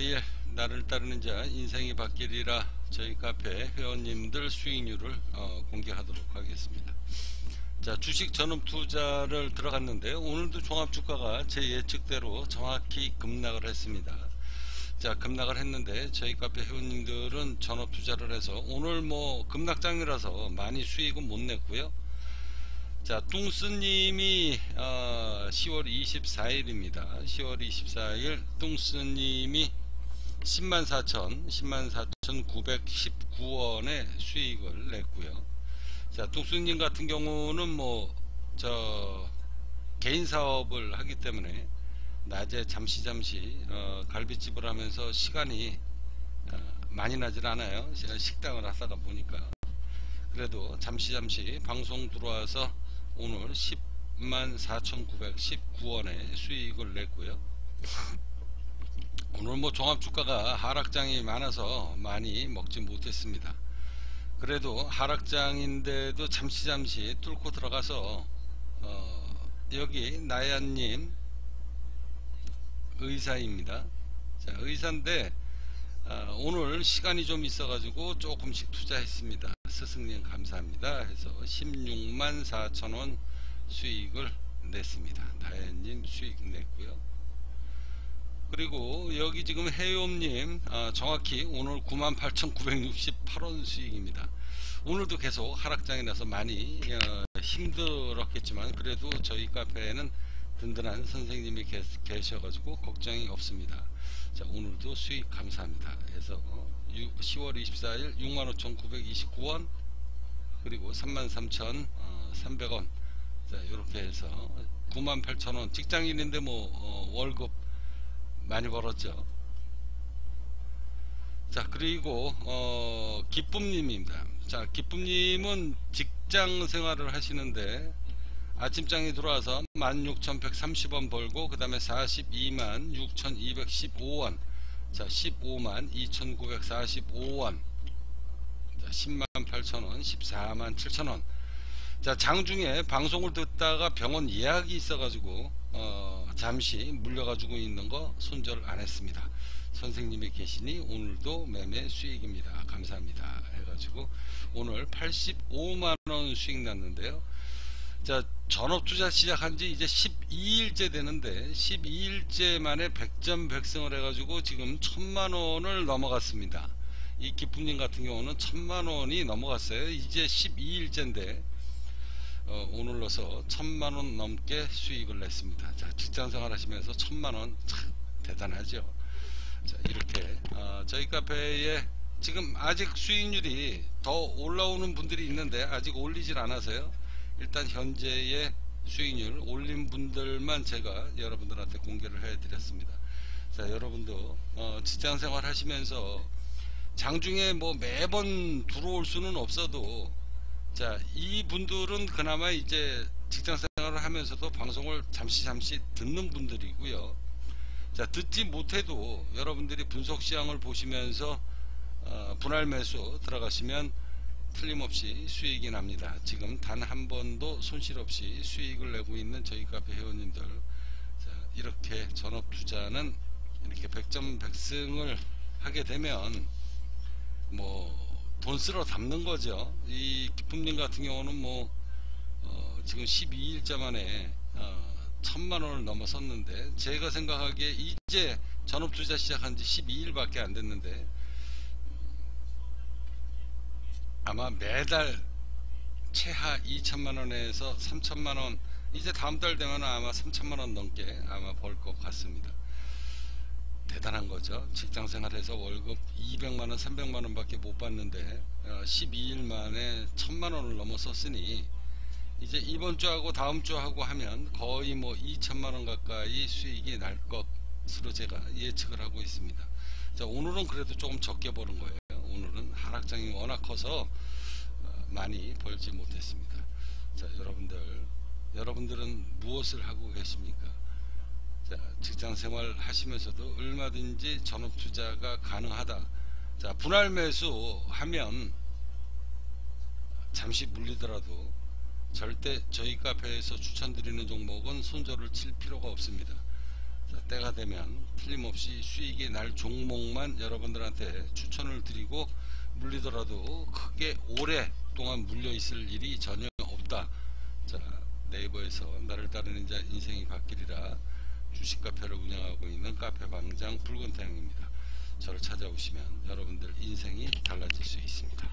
24일 나를 따르는 자 인생이 바뀌리라 저희 카페 회원님들 수익률을 어, 공개하도록 하겠습니다. 자 주식 전업 투자를 들어갔는데 오늘도 종합주가가 제 예측대로 정확히 급락을 했습니다. 자 급락을 했는데 저희 카페 회원님들은 전업 투자를 해서 오늘 뭐 급락장이라서 많이 수익은 못 냈고요. 자 뚱스님이 어, 10월 24일입니다 10월 24일 뚱스님이 104,000 104,919원의 수익을 냈고요. 자 뚱스님 같은 경우는 뭐 저 개인 사업을 하기 때문에 낮에 잠시 잠시 어, 갈비집을 하면서 시간이 어, 많이 나질 않아요. 제가 식당을 하다가 보니까. 그래도 잠시 잠시 방송 들어와서 오늘 104,919원의 수익을 냈고요 오늘 뭐 종합주가가 하락장이 많아서 많이 먹지 못했습니다. 그래도 하락장인데도 잠시 잠시 뚫고 들어가서 어 여기 나야님 의사입니다. 자 의사인데 어 오늘 시간이 좀 있어 가지고 조금씩 투자했습니다. 스승님 감사합니다. 해서 16만 4천원 수익을 냈습니다. 다현님 수익 냈고요 그리고 여기 지금 해용님 아, 정확히 오늘 98,968원 수익입니다. 오늘도 계속 하락장이 나서 많이 어, 힘들었겠지만 그래도 저희 카페에는 든든한 선생님이 계셔가지고 걱정이 없습니다. 자 오늘도 수익 감사합니다. 그래서 10월 24일 65,929원 그리고 33,300원. 자 이렇게 해서 98,000원. 직장인인데 뭐 어, 월급 많이 벌었죠. 자 그리고 어, 기쁨님입니다. 자 기쁨님은 직장 생활을 하시는데 아침장에 들어와서 16,130원 벌고 그 다음에 42만 6,215원. 자 15만 2,945원. 자 10만 8천원 14만 7천원. 자 장중에 방송을 듣다가 병원 예약이 있어 가지고 어, 잠시 물려가지고 있는 거 손절 안 했습니다. 선생님이 계시니 오늘도 매매 수익입니다. 감사합니다. 해가지고 오늘 85만원 수익 났는데요. 자 전업 투자 시작한 지 이제 12일째 되는데 12일째 만에 100점 100승을 해가지고 지금 1000만원을 넘어갔습니다. 이 기쁨님 같은 경우는 1000만원이 넘어갔어요. 이제 12일째인데 어, 오늘로서 1000만원 넘게 수익을 냈습니다. 자 직장생활 하시면서 1000만원 참 대단하죠? 자 이렇게 어, 저희 카페에 지금 아직 수익률이 더 올라오는 분들이 있는데 아직 올리질 않아서요. 일단 현재의 수익률 올린 분들만 제가 여러분들한테 공개를 해 드렸습니다. 자 여러분도 어, 직장생활 하시면서 장중에 뭐 매번 들어올 수는 없어도 자 이분들은 그나마 이제 직장 생활을 하면서도 방송을 잠시 잠시 듣는 분들이고요 자 듣지 못해도 여러분들이 분석시장을 보시면서 어, 분할 매수 들어가시면 틀림없이 수익이 납니다. 지금 단 한 번도 손실 없이 수익을 내고 있는 저희 카페 회원님들 자, 이렇게 전업 투자는 이렇게 100점 100승을 하게 되면 뭐 돈 쓸어 담는 거죠. 이 기쁨님 같은 경우는 뭐 어, 지금 12일자 만에 어, 천만 원을 넘어섰는데 제가 생각하기에 이제 전업 투자 시작한 지 12일밖에 안 됐는데 아마 매달 최하 2천만 원에서 3천만 원 이제 다음 달 되면 아마 3천만 원 넘게 아마 벌 것 같습니다 대단한 거죠 직장 생활에서 월급 200만원 300만원 밖에 못 받는데 12일 어, 만에 1000만원을 넘어섰으니 이제 이번 주하고 다음 주하고 하면 거의 뭐 2천만원 가까이 수익이 날 것으로 제가 예측을 하고 있습니다 자 오늘은 그래도 조금 적게 버는 거예요 오늘은 하락장이 워낙 커서 어, 많이 벌지 못했습니다. 자, 여러분들, 여러분들은 무엇을 하고 계십니까? 자, 직장 생활 하시면서도 얼마든지 전업 투자가 가능하다. 자, 분할 매수 하면 잠시 물리더라도 절대 저희 카페에서 추천드리는 종목은 손절을 칠 필요가 없습니다. 자, 때가 되면 틀림없이 수익이 날 종목만 여러분들한테 추천을 드리고 물리더라도 크게 오랫동안 물려 있을 일이 전혀 없다. 자, 네이버에서 나를 따르는 자 인생이 갓길이라 주식 카페를 운영하고 있는 카페 방장 붉은 태양입니다. 저를 찾아오시면 여러분들 인생이 달라질 수 있습니다.